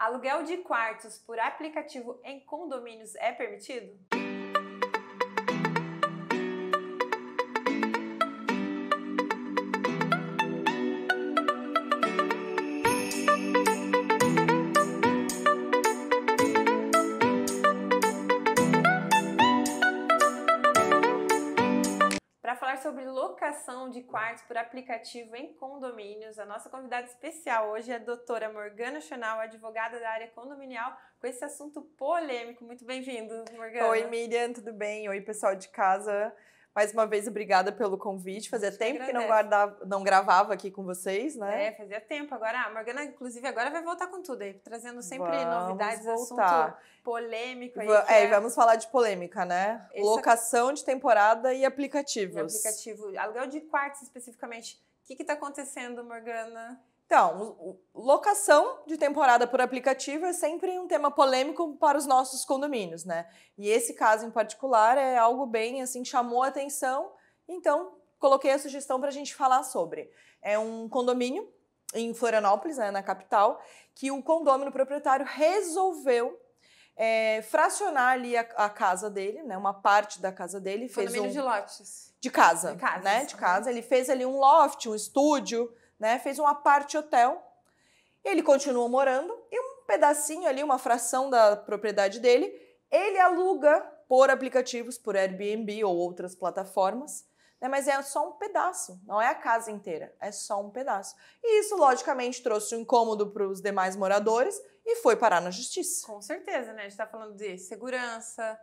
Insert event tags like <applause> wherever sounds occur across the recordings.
Aluguel de quartos por aplicativo em condomínios é permitido? Sobre locação de quartos por aplicativo em condomínios. A nossa convidada especial hoje é a doutora Morgana Chanal, advogada da área condominial, com esse assunto polêmico. Muito bem-vindo, Morgana. Oi, Miriam, tudo bem? Oi, pessoal de casa. Mais uma vez, obrigada pelo convite. Fazia tempo que não, guardava, não gravava aqui com vocês, né? É, fazia tempo. Agora, a Morgana, inclusive, agora vai voltar com tudo aí, trazendo sempre vamos novidades, voltar. assunto polêmico aí. É, é, vamos falar de polêmica, né? Essa... Locação de temporada e aplicativos. E aplicativo. Aluguel de quartos, especificamente. O que está acontecendo, Morgana? Então, locação de temporada por aplicativo é sempre um tema polêmico para os nossos condomínios, né? E esse caso em particular é algo bem assim chamou a atenção, então coloquei a sugestão para a gente falar sobre. É um condomínio em Florianópolis, né, na capital, que o condomínio proprietário resolveu é, fracionar ali a, a, casa dele, né, uma parte da casa dele. Condomínio fez um, de lotes. De casa, de casa, né? De casa. Ele fez ali um loft, um estúdio, né? Fez um aparte hotel. Ele continua morando e um pedacinho ali, uma fração da propriedade dele, ele aluga por aplicativos, por Airbnb ou outras plataformas. Né? Mas é só um pedaço, não é a casa inteira, é só um pedaço. E isso, logicamente, trouxe um incômodo para os demais moradores e foi parar na justiça. Com certeza, né? A gente está falando de segurança,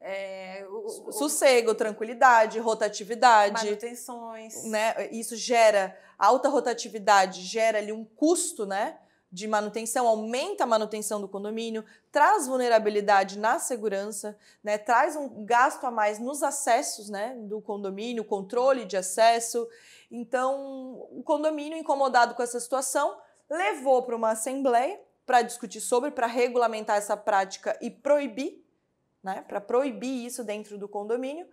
é, o, Sossego, tranquilidade, rotatividade. Manutenções. Né? Isso gera alta rotatividade, gera ali um custo, né? De manutenção, aumenta a manutenção do condomínio, traz vulnerabilidade na segurança, né? Traz um gasto a mais nos acessos, né? Do condomínio, controle de acesso. Então, o condomínio, incomodado com essa situação, levou para uma assembleia para discutir sobre, para regulamentar essa prática e proibir né, para proibir isso dentro do condomínio.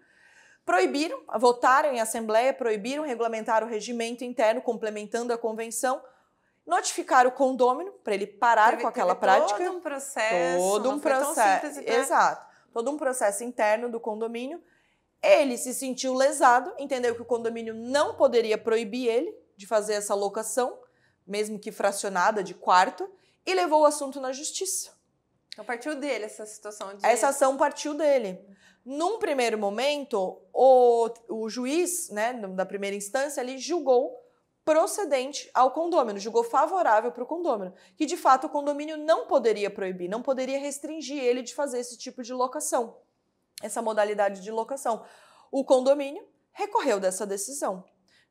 Proibiram, votaram em assembleia, proibiram regulamentar o regimento interno, complementando a convenção, notificar o condômino para ele parar teve, com aquela prática. Todo um processo. Todo um processo. Simples, né? Exato. Todo um processo interno do condomínio. Ele se sentiu lesado, entendeu que o condomínio não poderia proibir ele de fazer essa locação, mesmo que fracionada de quarto, e levou o assunto na justiça. Então partiu dele essa situação de... Essa ação partiu dele. Num primeiro momento, o, o juiz, né, da primeira instância, ele julgou procedente ao condômino, julgou favorável para o condômino, que de fato o condomínio não poderia proibir, não poderia restringir ele de fazer esse tipo de locação, essa modalidade de locação. O condomínio recorreu dessa decisão.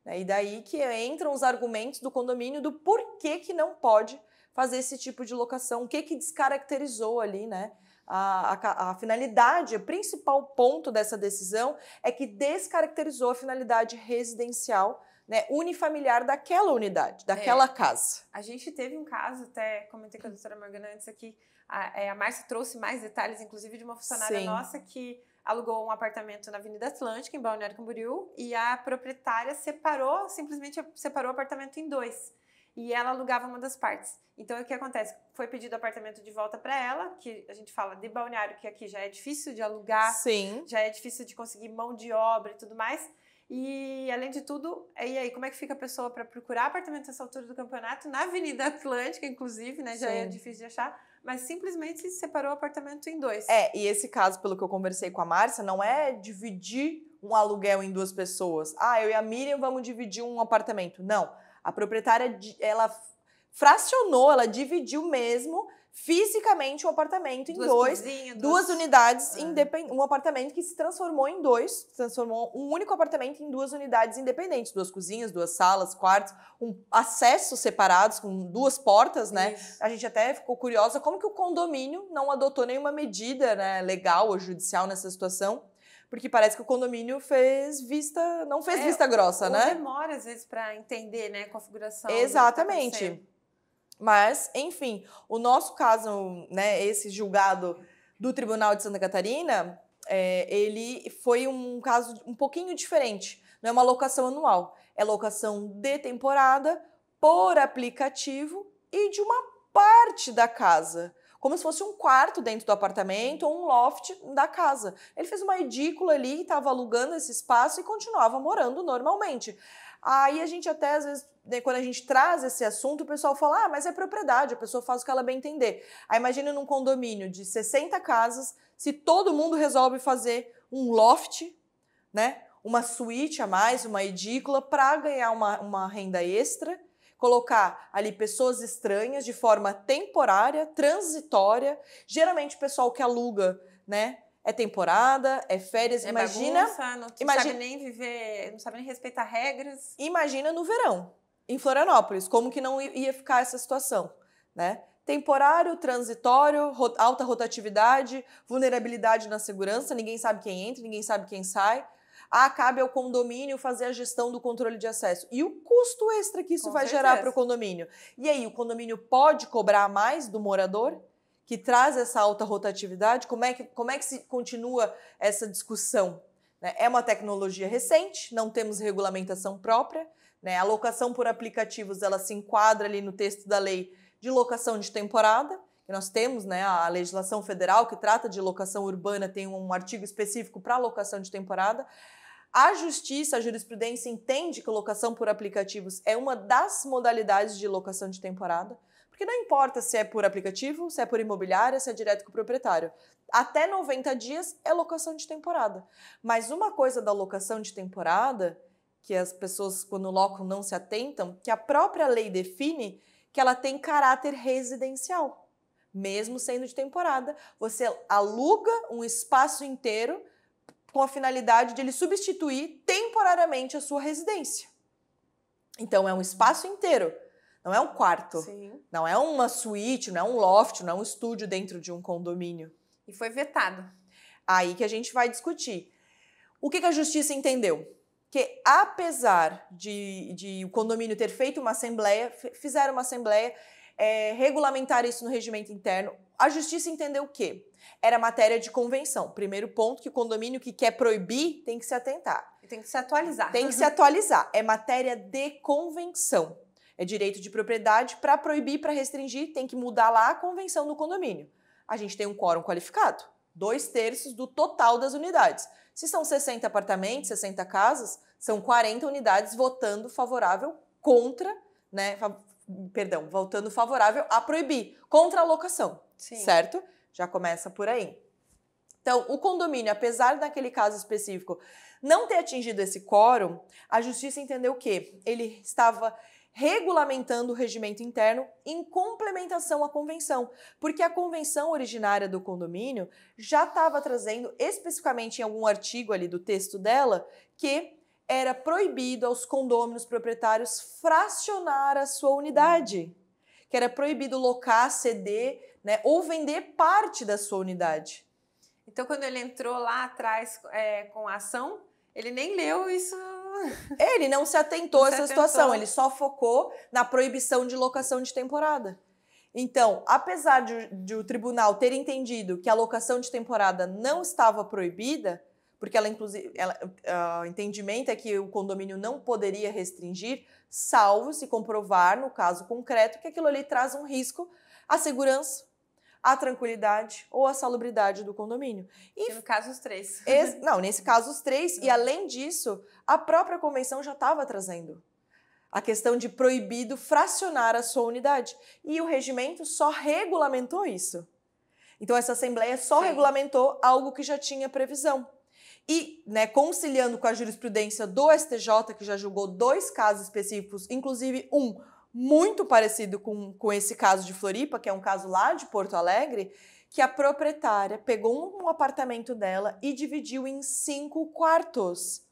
Né, e daí que entram os argumentos do condomínio do porquê que não pode fazer esse tipo de locação? O que, que descaracterizou ali, né? A, a, a, finalidade, o principal ponto dessa decisão é que descaracterizou a finalidade residencial, né, unifamiliar daquela unidade, daquela é, casa. A gente teve um caso, até comentei com a doutora Morgana antes aqui, a, é, a Márcia trouxe mais detalhes, inclusive de uma funcionária Sim. nossa que alugou um apartamento na Avenida Atlântica, em Balneário Camboriú, e a proprietária separou, simplesmente separou o apartamento em dois e ela alugava uma das partes. Então, o que acontece? Foi pedido o apartamento de volta para ela, que a gente fala de balneário, que aqui já é difícil de alugar, Sim. já é difícil de conseguir mão de obra e tudo mais. E, além de tudo, e aí, como é que fica a pessoa para procurar apartamento nessa altura do campeonato? Na Avenida Atlântica, inclusive, né? Já é Sim. é difícil de achar, mas simplesmente se separou o apartamento em dois. É, e esse caso, pelo que eu conversei com a Márcia, não é dividir um aluguel em duas pessoas. Ah, eu e a Miriam vamos dividir um apartamento. Não a proprietária, ela fracionou, ela dividiu mesmo fisicamente o um apartamento em duas dois, cozinha, duas, duas unidades, ah. independ... um apartamento que se transformou em dois, transformou um único apartamento em duas unidades independentes, duas cozinhas, duas salas, quartos, um acessos separados com duas portas, né? Isso. A gente até ficou curiosa como que o condomínio não adotou nenhuma medida, né, legal ou judicial nessa situação porque parece que o condomínio fez vista, não fez é, vista grossa, né? demora às vezes para entender, né, a configuração. Tá Exatamente. Mas, enfim, o nosso caso, né, esse julgado do Tribunal de Santa Catarina, é, ele foi um caso um pouquinho diferente. Não é uma locação anual, é locação de temporada por aplicativo e de uma parte da casa como se fosse um quarto dentro do apartamento ou um loft da casa. Ele fez uma edícula ali, estava alugando esse espaço e continuava morando normalmente. Aí a gente até às vezes, né, quando a gente traz esse assunto, o pessoal fala: "Ah, mas é propriedade, a pessoa faz o que ela bem entender". Aí imagina num condomínio de 60 casas, se todo mundo resolve fazer um loft, né? Uma suíte a mais, uma edícula para ganhar uma, uma renda extra colocar ali pessoas estranhas de forma temporária, transitória. Geralmente o pessoal que aluga, né? É temporada, é férias, é imagina. Bagunça, não imagina, sabe nem viver, não sabe nem respeitar regras. Imagina no verão, em Florianópolis, como que não ia ficar essa situação, né? Temporário, transitório, alta rotatividade, vulnerabilidade na segurança, ninguém sabe quem entra, ninguém sabe quem sai. Ah, cabe ao condomínio fazer a gestão do controle de acesso. E o custo extra que isso Com vai certeza. gerar para o condomínio? E aí, o condomínio pode cobrar mais do morador? Que traz essa alta rotatividade? Como é que, como é que se continua essa discussão? Né? É uma tecnologia recente, não temos regulamentação própria. Né? A locação por aplicativos ela se enquadra ali no texto da lei de locação de temporada. E nós temos né, a legislação federal que trata de locação urbana, tem um artigo específico para locação de temporada. A justiça, a jurisprudência entende que locação por aplicativos é uma das modalidades de locação de temporada, porque não importa se é por aplicativo, se é por imobiliária, se é direto com o proprietário. Até 90 dias é locação de temporada. Mas uma coisa da locação de temporada, que as pessoas quando locam não se atentam, que a própria lei define que ela tem caráter residencial. Mesmo sendo de temporada, você aluga um espaço inteiro com a finalidade de ele substituir temporariamente a sua residência. Então é um espaço inteiro, não é um quarto, Sim. não é uma suíte, não é um loft, não é um estúdio dentro de um condomínio. E foi vetado. Aí que a gente vai discutir. O que, que a justiça entendeu? Que apesar de, de o condomínio ter feito uma assembleia, fizeram uma assembleia, é, regulamentar isso no regimento interno, a justiça entendeu o quê? Era matéria de convenção. Primeiro ponto que o condomínio que quer proibir tem que se atentar. Tem que se atualizar. Tem que se atualizar. É matéria de convenção. É direito de propriedade. Para proibir, para restringir, tem que mudar lá a convenção do condomínio. A gente tem um quórum qualificado. Dois terços do total das unidades. Se são 60 apartamentos, 60 casas, são 40 unidades votando favorável contra, né? Perdão, votando favorável a proibir, contra a locação. Sim. certo? Já começa por aí. Então, o condomínio, apesar daquele caso específico não ter atingido esse quórum, a justiça entendeu que ele estava regulamentando o regimento interno em complementação à convenção, porque a convenção originária do condomínio já estava trazendo especificamente em algum artigo ali do texto dela que era proibido aos condôminos proprietários fracionar a sua unidade, que era proibido locar, ceder né? Ou vender parte da sua unidade. Então, quando ele entrou lá atrás é, com a ação, ele nem leu isso. <laughs> Ele não se atentou a essa atentou. situação, ele só focou na proibição de locação de temporada. Então, apesar de, de, o tribunal ter entendido que a locação de temporada não estava proibida, porque ela, inclusive, ela, uh, o entendimento é que o condomínio não poderia restringir, salvo se comprovar, no caso concreto, que aquilo ali traz um risco à segurança, a tranquilidade ou a salubridade do condomínio. E, no caso, os três. Esse, não, nesse <laughs> caso, os três. E além disso, a própria convenção já estava trazendo a questão de proibido fracionar a sua unidade. E o regimento só regulamentou isso. Então, essa Assembleia só Sim. regulamentou algo que já tinha previsão. E, né, conciliando com a jurisprudência do STJ, que já julgou dois casos específicos, inclusive um muito parecido com, com esse caso de Floripa, que é um caso lá de Porto Alegre, que a proprietária pegou um apartamento dela e dividiu em cinco quartos.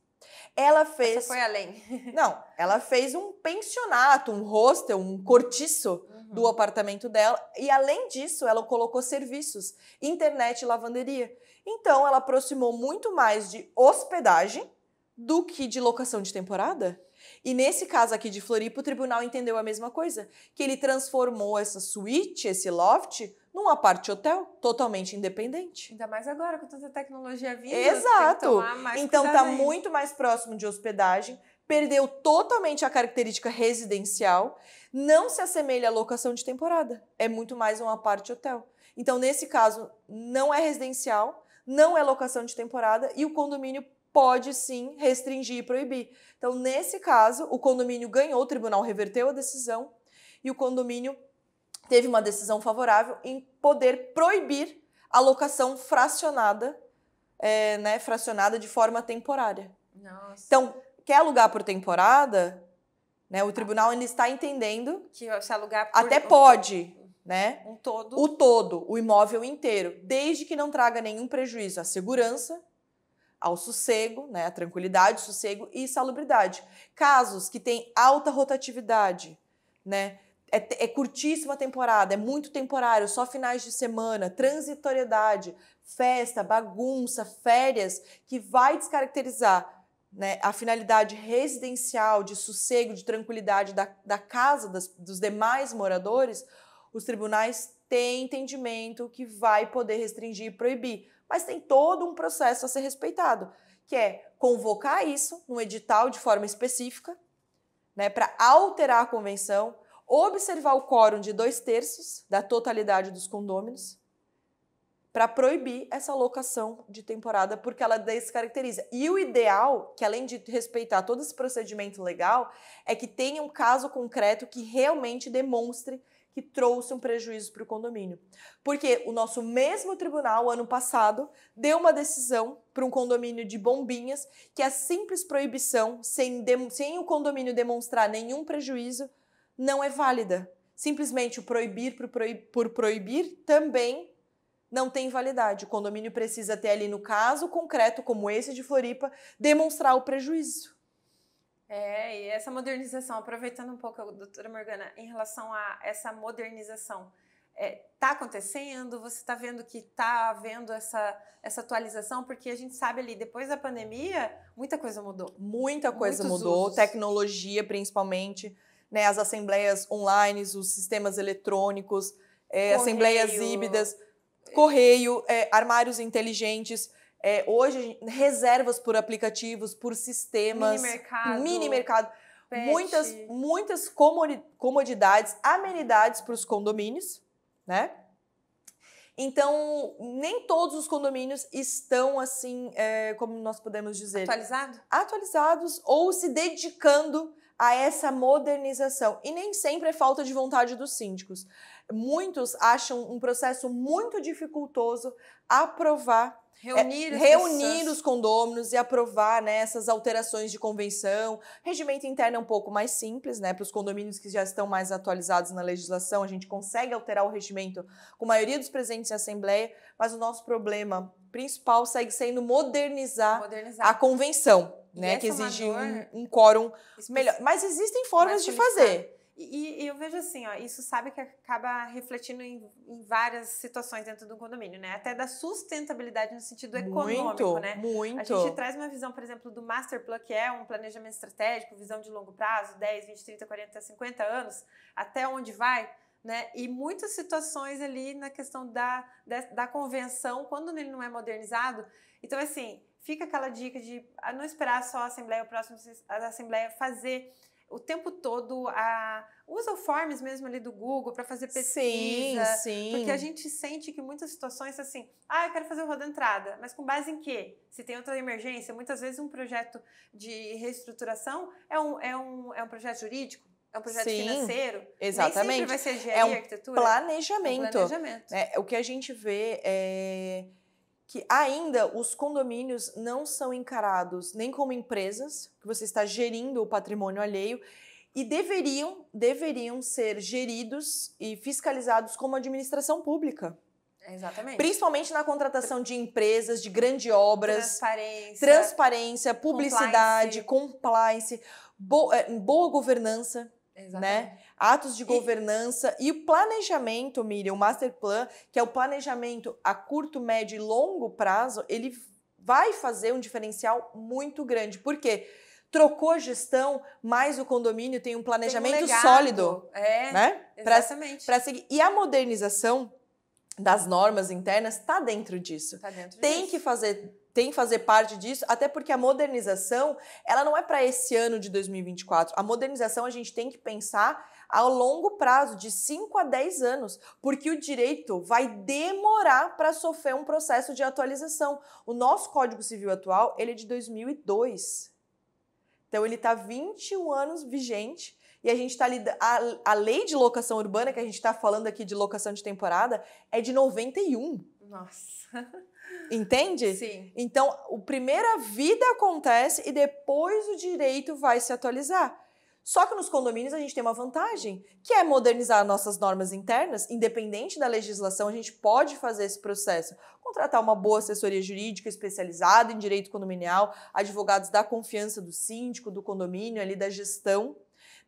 Ela fez. Essa foi além. <laughs> Não, ela fez um pensionato, um hostel, um cortiço uhum. do apartamento dela. E além disso, ela colocou serviços, internet e lavanderia. Então, ela aproximou muito mais de hospedagem do que de locação de temporada. E nesse caso aqui de Floripa, o tribunal entendeu a mesma coisa, que ele transformou essa suíte, esse loft, num aparte hotel totalmente independente. Ainda mais agora com tanta tecnologia vindo. Exato. então tá muito mais próximo de hospedagem, perdeu totalmente a característica residencial, não se assemelha à locação de temporada. É muito mais uma parte hotel. Então, nesse caso, não é residencial, não é locação de temporada e o condomínio pode sim restringir e proibir. Então, nesse caso, o condomínio ganhou, o tribunal reverteu a decisão e o condomínio teve uma decisão favorável em poder proibir a locação fracionada, é, né, fracionada de forma temporária. Nossa. Então, quer alugar por temporada, né, o tribunal ainda está entendendo que se alugar por... até pode, né? Um todo. O todo, o imóvel inteiro, desde que não traga nenhum prejuízo à segurança, ao sossego, né, à tranquilidade, sossego e salubridade. Casos que têm alta rotatividade, né, é, é curtíssima temporada, é muito temporário, só finais de semana, transitoriedade, festa, bagunça, férias, que vai descaracterizar né, a finalidade residencial, de sossego, de tranquilidade da, da casa das, dos demais moradores, os tribunais têm entendimento que vai poder restringir e proibir. Mas tem todo um processo a ser respeitado, que é convocar isso no edital de forma específica, né, para alterar a convenção, observar o quórum de dois terços da totalidade dos condôminos para proibir essa locação de temporada, porque ela descaracteriza. E o ideal, que além de respeitar todo esse procedimento legal, é que tenha um caso concreto que realmente demonstre que trouxe um prejuízo para o condomínio. Porque o nosso mesmo tribunal, ano passado, deu uma decisão para um condomínio de bombinhas que a simples proibição, sem, sem o condomínio demonstrar nenhum prejuízo, não é válida. Simplesmente o proibir por, proib por proibir também não tem validade. O condomínio precisa ter ali, no caso concreto, como esse de Floripa, demonstrar o prejuízo. É, e essa modernização, aproveitando um pouco, doutora Morgana, em relação a essa modernização, está é, tá acontecendo? Você está vendo que está havendo essa, essa atualização? Porque a gente sabe ali, depois da pandemia, muita coisa mudou. Muita coisa Muitos mudou, usos. tecnologia principalmente né, as assembleias online, os sistemas eletrônicos, é, assembleias híbridas, correio, é, armários inteligentes. É, hoje, reservas por aplicativos, por sistemas. Mini mercado. Mini mercado. Muitas, muitas comodidades, amenidades para os condomínios, né? Então, nem todos os condomínios estão assim, é, como nós podemos dizer. Atualizados? Atualizados ou se dedicando a essa modernização. E nem sempre é falta de vontade dos síndicos. Muitos acham um processo muito dificultoso aprovar Reunir, é, reunir os condôminos e aprovar né, essas alterações de convenção. Regimento interno é um pouco mais simples, né? Para os condomínios que já estão mais atualizados na legislação, a gente consegue alterar o regimento com a maioria dos presentes em assembleia, mas o nosso problema principal segue sendo modernizar, modernizar. a convenção né? Que exige um, um quórum melhor. Mas existem formas de fazer. E, e, eu vejo assim, ó, isso sabe que acaba refletindo em, em, várias situações dentro do condomínio, né? Até da sustentabilidade no sentido econômico, muito, né? Muito. A gente traz uma visão, por exemplo, do Master Plan, que é um planejamento estratégico, visão de longo prazo, 10, 20, 30, 40, 50 anos, até onde vai, né? E muitas situações ali na questão da, da, da convenção, quando ele não é modernizado. Então, assim, fica aquela dica de não esperar só a Assembleia, o próximo a Assembleia fazer o tempo todo a usa o forms mesmo ali do Google para fazer pesquisa, sim, sim. porque a gente sente que muitas situações assim, ah, eu quero fazer o roda entrada, mas com base em quê? Se tem outra emergência, muitas vezes um projeto de reestruturação é um, é um, é um projeto jurídico, é um projeto Sim, financeiro. Exatamente. Nem sempre vai ser engenharia, é um arquitetura. Planejamento. É um planejamento. É, o que a gente vê é que ainda os condomínios não são encarados nem como empresas, que você está gerindo o patrimônio alheio, e deveriam, deveriam ser geridos e fiscalizados como administração pública. Exatamente. Principalmente na contratação de empresas, de grandes obras. Transparência. Transparência, publicidade, compliance, compliance boa, eh, boa governança. Né? Exatamente. Né? Atos de governança e, e o planejamento, Miriam, o master plan, que é o planejamento a curto, médio e longo prazo, ele vai fazer um diferencial muito grande. Por quê? Trocou a gestão, mas o condomínio tem um planejamento tem um sólido. É, né? exatamente. Para seguir. E a modernização das normas internas está dentro disso. Tá dentro tem disso. que fazer tem que fazer parte disso, até porque a modernização, ela não é para esse ano de 2024. A modernização a gente tem que pensar a longo prazo, de 5 a 10 anos, porque o direito vai demorar para sofrer um processo de atualização. O nosso Código Civil atual, ele é de 2002. Então ele está 21 anos vigente e a gente está a, a lei de locação urbana que a gente está falando aqui de locação de temporada é de 91. Nossa. <laughs> Entende? Sim. Então, a primeira vida acontece e depois o direito vai se atualizar. Só que nos condomínios a gente tem uma vantagem, que é modernizar nossas normas internas, independente da legislação, a gente pode fazer esse processo. Contratar uma boa assessoria jurídica especializada em direito condominial, advogados da confiança do síndico, do condomínio, ali da gestão.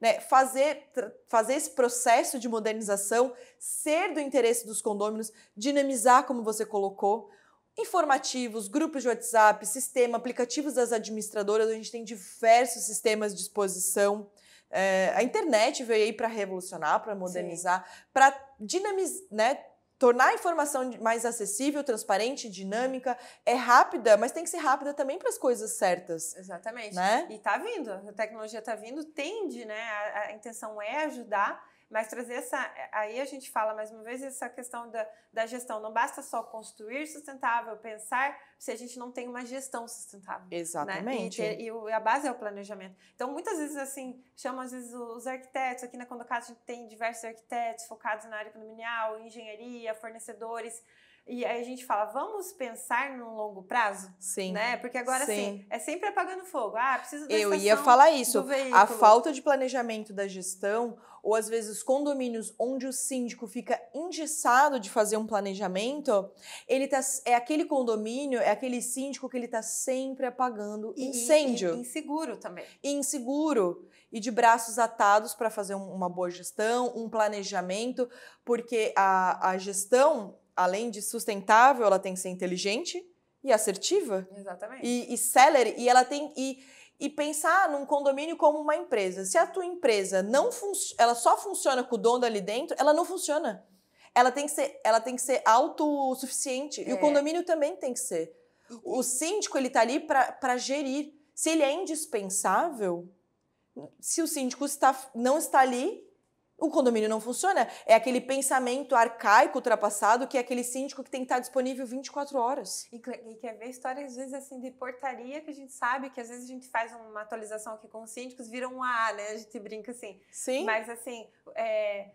Né, fazer, fazer esse processo de modernização ser do interesse dos condôminos, dinamizar, como você colocou, informativos, grupos de WhatsApp, sistema, aplicativos das administradoras, a gente tem diversos sistemas de exposição. É, a internet veio aí para revolucionar, para modernizar, para dinamizar, né? Tornar a informação mais acessível, transparente, dinâmica, é rápida, mas tem que ser rápida também para as coisas certas. Exatamente. Né? E tá vindo, a tecnologia tá vindo, tende, né? A, a intenção é ajudar, mas trazer essa. Aí a gente fala mais uma vez essa questão da, da gestão. Não basta só construir sustentável, pensar se a gente não tem uma gestão sustentável. Exatamente. Né? E, e, a base é o planejamento. Então, muitas vezes, assim, chamam às vezes os arquitetos. Aqui na Condocasa a gente tem diversos arquitetos focados na área condominial, engenharia, fornecedores. E aí a gente fala, vamos pensar no longo prazo? Sim. Né? Porque agora, assim, Sim. assim, é sempre apagando fogo. Ah, preciso da Eu ia falar isso. A falta de planejamento da gestão, ou às vezes condomínios onde o síndico fica engessado de fazer um planejamento, ele tá, é aquele condomínio, é aquele síndico que ele tá sempre apagando e, incêndio. E, inseguro também. E inseguro. E de braços atados para fazer uma boa gestão, um planejamento, porque a, a gestão além de sustentável, ela tem que ser inteligente e assertiva. Exatamente. E, e celery, e ela tem. E, e pensar num condomínio como uma empresa. Se a tua empresa não ela só funciona com o dono ali dentro, ela não funciona. Ela tem que ser, ela tem que ser autossuficiente. É. E o é. condomínio também tem que ser. O síndico, ele tá ali para gerir. Se ele é indispensável, se o síndico está, não está ali, o condomínio não funciona. É aquele pensamento arcaico, ultrapassado, que é aquele síndico que tem que estar disponível 24 horas. E, e quer ver histórias, às vezes, assim, de portaria que a gente sabe que às vezes a gente faz uma atualização aqui com os síndicos, vira um A, né? A gente brinca assim. Sim. Mas, assim, é,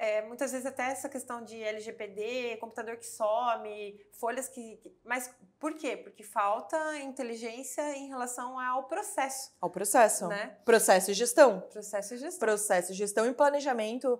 é, muitas vezes até essa questão de LGPD, computador que some, folhas que, que, Mas por quê? Porque falta inteligência em relação ao processo. Ao processo. Né? Processo e gestão. Processo e gestão. Processo, gestão e planejamento.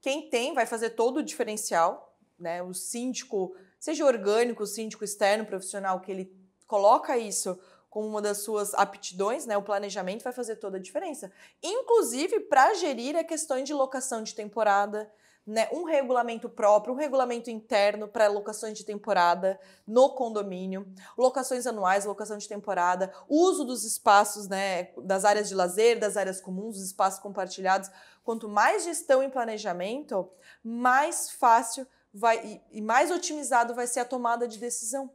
Quem tem vai fazer todo o diferencial. Né? O síndico, seja orgânico, síndico externo, profissional, que ele coloca isso como uma das suas aptidões, né, o planejamento vai fazer toda a diferença. Inclusive para gerir a questões de locação de temporada, né, um regulamento próprio, um regulamento interno para locações de temporada no condomínio, locações anuais, locação de temporada, uso dos espaços, né, das áreas de lazer, das áreas comuns, dos espaços compartilhados. Quanto mais gestão e planejamento, mais fácil vai e mais otimizado vai ser a tomada de decisão.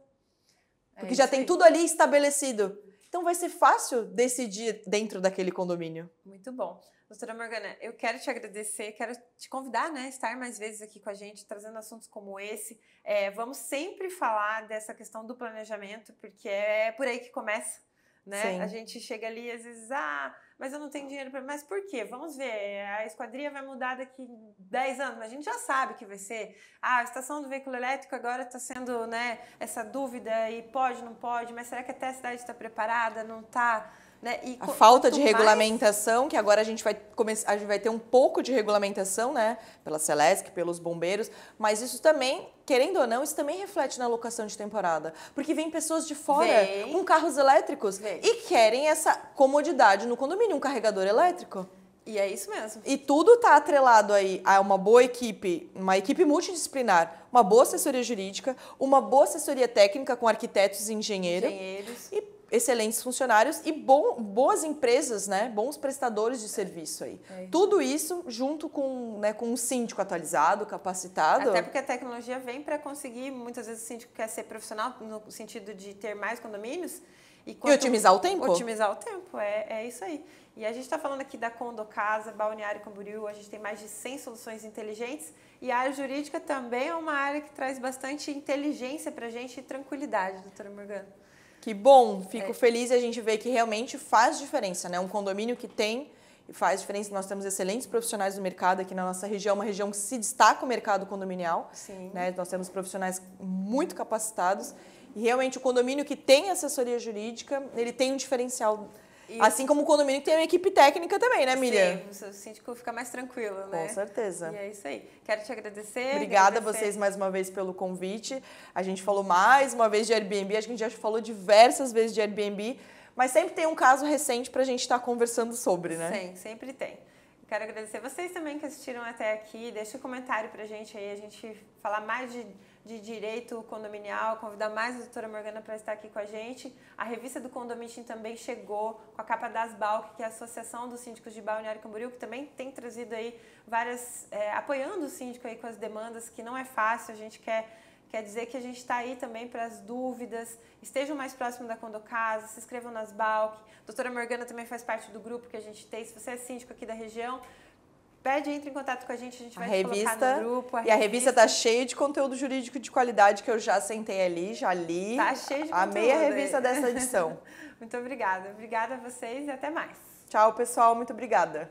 É Porque é já tem aí. tudo ali estabelecido. Então vai ser fácil decidir dentro daquele condomínio. Muito bom. Doutora Morgana, eu quero te agradecer, quero te convidar né, a estar mais vezes aqui com a gente, trazendo assuntos como esse. É, vamos sempre falar dessa questão do planejamento, porque é por aí que começa. Né? A gente chega ali às vezes, ah, mas eu não tenho dinheiro para. Mas por quê? Vamos ver. A esquadria vai mudar daqui 10 anos, mas a gente já sabe que vai ser. Ah, a estação do veículo elétrico agora está sendo né, essa dúvida e pode, não pode, mas será que até a cidade está preparada? Não está? Né? E a falta de regulamentação, mais... que agora a gente vai começar, a gente vai ter um pouco de regulamentação, né? Pela Celesc, pelos bombeiros, mas isso também, querendo ou não, isso também reflete na locação de temporada. Porque vem pessoas de fora vem. com carros elétricos vem. e querem essa comodidade no condomínio, um carregador elétrico. E é isso mesmo. E tudo está atrelado aí a uma boa equipe, uma equipe multidisciplinar, uma boa assessoria jurídica, uma boa assessoria técnica com arquitetos e engenheiros. engenheiros. E excelentes funcionários e bo boas empresas, né? Bons prestadores de serviço aí. É. Tudo isso junto com, né, com um síndico atualizado, capacitado. Até porque a tecnologia vem para conseguir, muitas vezes o síndico quer ser profissional no sentido de ter mais condomínios. E, e otimizar o tempo. Otimizar o tempo, é, é isso aí. E a gente está falando aqui da Condo Casa, Balneário Camboriú, a gente tem mais de 100 soluções inteligentes e a área jurídica também é uma área que traz bastante inteligência para a gente e tranquilidade, doutora Morgana. Que bom, fico é. feliz e a gente vê que realmente faz diferença, né? Um condomínio que tem e faz diferença. Nós temos excelentes profissionais do mercado aqui na nossa região, uma região que se destaca o mercado condominial. Sim. Né? Nós temos profissionais muito capacitados e realmente o condomínio que tem assessoria jurídica, ele tem um diferencial isso. Assim como o condomínio tem uma equipe técnica também, né, Miriam? Sim, o síndico fica mais tranquilo, né? Com certeza. E é isso aí. Quero te agradecer. Obrigada agradecer. a vocês mais uma vez pelo convite. A gente falou mais uma vez de Airbnb, acho que a gente já falou diversas vezes de Airbnb, mas sempre tem um caso recente para a gente estar tá conversando sobre, né? Sim, sempre tem. Quero agradecer vocês também que assistiram até aqui. Deixa um comentário para a gente aí, a gente falar mais de de direito condominial, convidar mais a doutora Morgana para estar aqui com a gente. A revista do Condomínio também chegou com a capa das BALC, que é a Associação dos Síndicos de Balneário Camboriú, que também tem trazido aí várias, é, apoiando o síndico aí com as demandas, que não é fácil, a gente quer Quer dizer que a gente está aí também para as dúvidas. Estejam mais próximo da Condocasa, se inscrevam nas BALC. A doutora Morgana também faz parte do grupo que a gente tem. Se você é síndico aqui da região, Pede, entre em contato com a gente, a gente vai a revista, no grupo. A e revista. a revista tá cheia de conteúdo jurídico de qualidade que eu já sentei ali, já li. Tá cheia de conteúdo. Amei a revista aí. dessa edição. <laughs> muito obrigada. Obrigada a vocês e até mais. Tchau, pessoal. Muito obrigada.